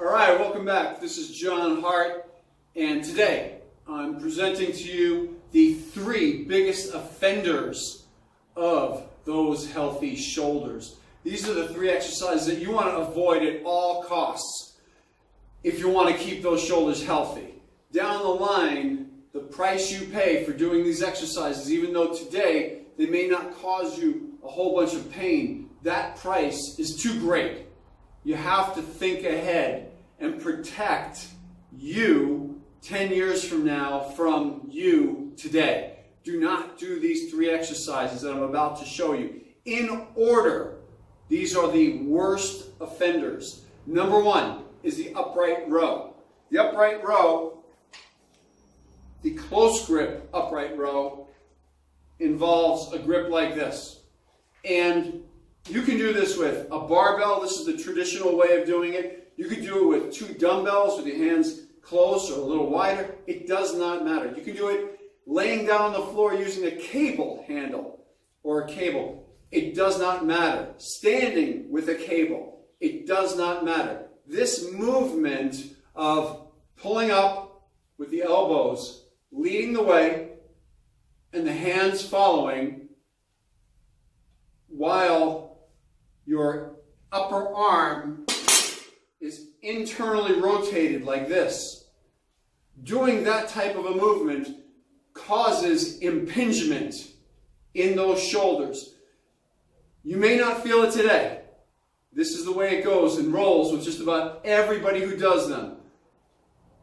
All right, welcome back. This is John Heart, and today I'm presenting to you the three biggest offenders of those healthy shoulders. These are the three exercises that you want to avoid at all costs if you want to keep those shoulders healthy. Down the line, the price you pay for doing these exercises, even though today they may not cause you a whole bunch of pain, that price is too great. You have to think ahead and protect you 10 years from now from you today. Do not do these three exercises that I'm about to show you in order. These are the worst offenders. Number one is the upright row. The upright row, the close grip upright row, involves a grip like this. And you can do this with a barbell. This is the traditional way of doing it. You could do it with two dumbbells with your hands close or a little wider. It does not matter. You can do it laying down on the floor using a cable handle or a cable. It does not matter. Standing with a cable. It does not matter. This movement of pulling up with the elbows, leading the way, and the hands following while your upper arm is internally rotated like this. Doing that type of a movement causes impingement in those shoulders. You may not feel it today. This is the way it goes and rolls with just about everybody who does them.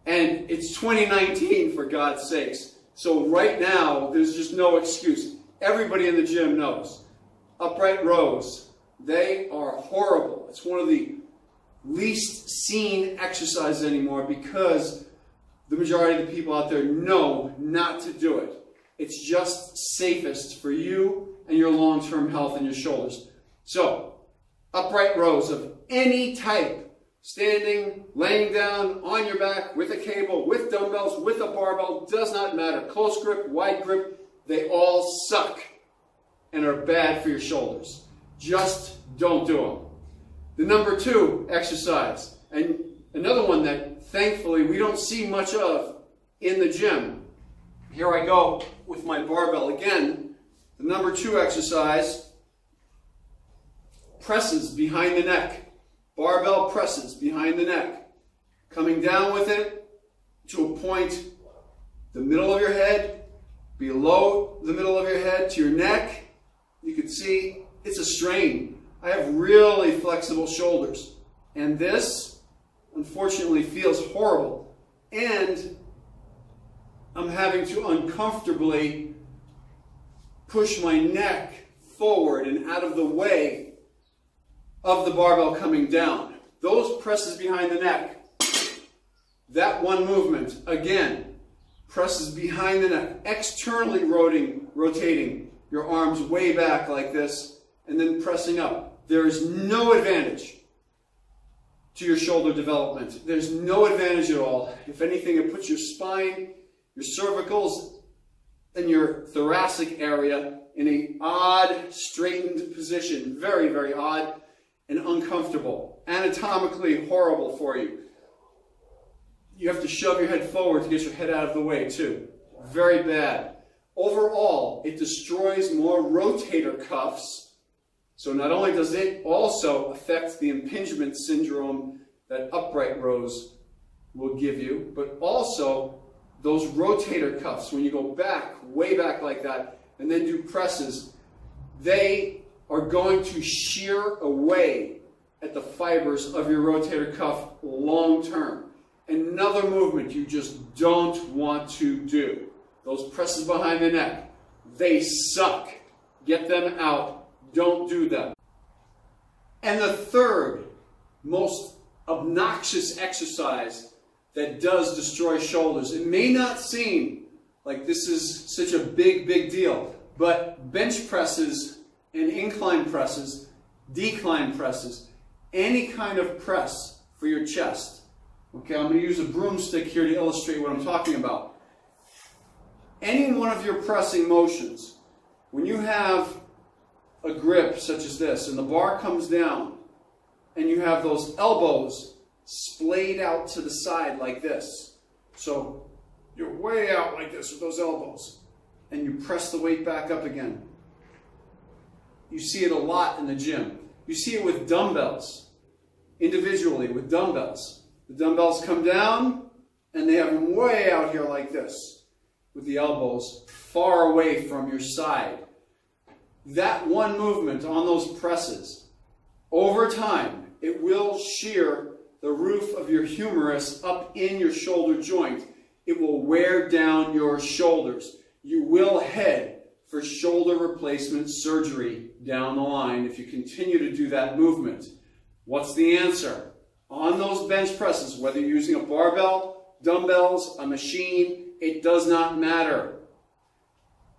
And it's 2019 for God's sakes. So right now, there's just no excuse. Everybody in the gym knows. Upright rows, they are horrible. It's one of the least seen exercises anymore because the majority of the people out there know not to do it. It's just safest for you and your long-term health and your shoulders. So, upright rows of any type, standing, laying down, on your back, with a cable, with dumbbells, with a barbell, does not matter. Close grip, wide grip, they all suck and are bad for your shoulders. Just don't do them. The number two exercise, and another one that thankfully we don't see much of in the gym. Here I go with my barbell again. The number two exercise, presses behind the neck. Barbell presses behind the neck. Coming down with it to a point, the middle of your head, below the middle of your head to your neck. You can see it's a strain. I have really flexible shoulders. And this, unfortunately, feels horrible. And I'm having to uncomfortably push my neck forward and out of the way of the barbell coming down. Those presses behind the neck, that one movement, again, presses behind the neck, externally rotating, rotating your arms way back like this, and then pressing up. There is no advantage to your shoulder development. There's no advantage at all. If anything, it puts your spine, your cervicals, and your thoracic area in a odd, straightened position. Very, very odd and uncomfortable. Anatomically horrible for you. You have to shove your head forward to get your head out of the way, too. Very bad. Overall, it destroys more rotator cuffs so not only does it also affect the impingement syndrome that upright rows will give you, but also those rotator cuffs, when you go back, way back like that, and then do presses, they are going to shear away at the fibers of your rotator cuff long term. Another movement you just don't want to do. Those presses behind the neck, they suck. Get them out don't do them. And the third most obnoxious exercise that does destroy shoulders. It may not seem like this is such a big, big deal, but bench presses and incline presses, decline presses, any kind of press for your chest. Okay, I'm going to use a broomstick here to illustrate what I'm talking about. Any one of your pressing motions, when you have a grip such as this, and the bar comes down, and you have those elbows splayed out to the side like this. So you're way out like this with those elbows. And you press the weight back up again. You see it a lot in the gym. You see it with dumbbells, individually with dumbbells. The dumbbells come down and they have them way out here like this with the elbows far away from your side. That one movement on those presses, over time, it will shear the roof of your humerus up in your shoulder joint. It will wear down your shoulders. You will head for shoulder replacement surgery down the line if you continue to do that movement. What's the answer? On those bench presses, whether you're using a barbell, dumbbells, a machine, it does not matter.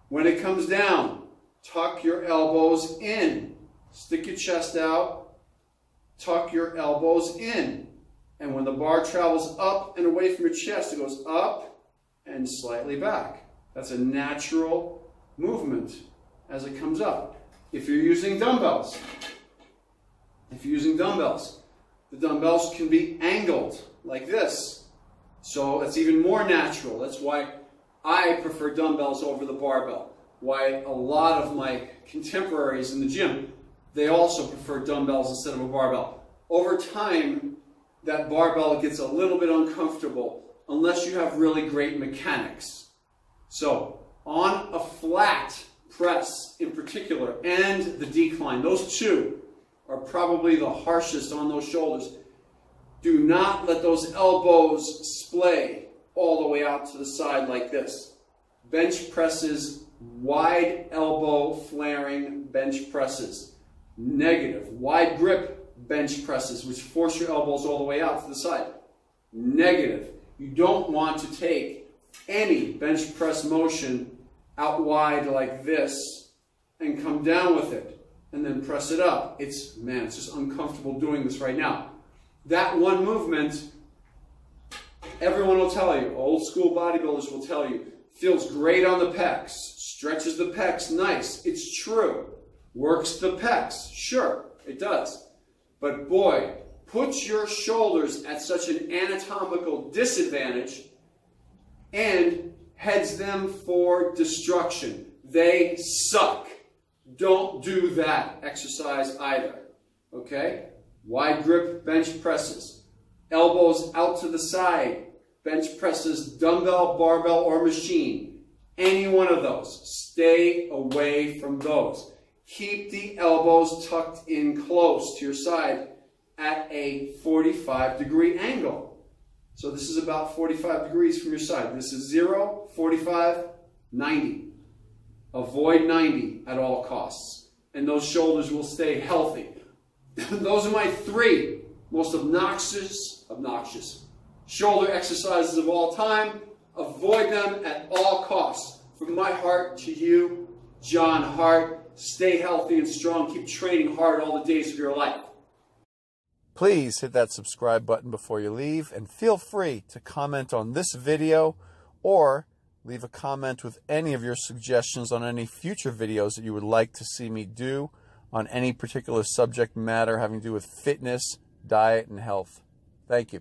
When it comes down, tuck your elbows in. Stick your chest out, tuck your elbows in. And when the bar travels up and away from your chest, it goes up and slightly back. That's a natural movement as it comes up. If you're using dumbbells, if you're using dumbbells, the dumbbells can be angled like this. So it's even more natural. That's why I prefer dumbbells over the barbell. Why a lot of my contemporaries in the gym, they also prefer dumbbells instead of a barbell. Over time, that barbell gets a little bit uncomfortable unless you have really great mechanics. So on a flat press in particular and the decline, those two are probably the harshest on those shoulders. Do not let those elbows splay all the way out to the side like this. Bench presses, wide elbow flaring bench presses. Negative. Wide grip bench presses, which force your elbows all the way out to the side. Negative. You don't want to take any bench press motion out wide like this and come down with it and then press it up. It's, man, it's just uncomfortable doing this right now. That one movement, everyone will tell you, old school bodybuilders will tell you, feels great on the pecs, stretches the pecs, nice. It's true. Works the pecs, sure, it does. But boy, puts your shoulders at such an anatomical disadvantage and heads them for destruction. They suck. Don't do that exercise either. Okay? Wide grip bench presses. Elbows out to the side. Bench presses, dumbbell, barbell, or machine. Any one of those. Stay away from those. Keep the elbows tucked in close to your side at a 45 degree angle. So this is about 45 degrees from your side. This is 0, 45, 90. Avoid 90 at all costs. And those shoulders will stay healthy. those are my three most obnoxious, obnoxious shoulder exercises of all time. Avoid them at all costs. From my heart to you, John Heart, stay healthy and strong. Keep training hard all the days of your life. Please hit that subscribe button before you leave and feel free to comment on this video or leave a comment with any of your suggestions on any future videos that you would like to see me do on any particular subject matter having to do with fitness, diet, and health. Thank you.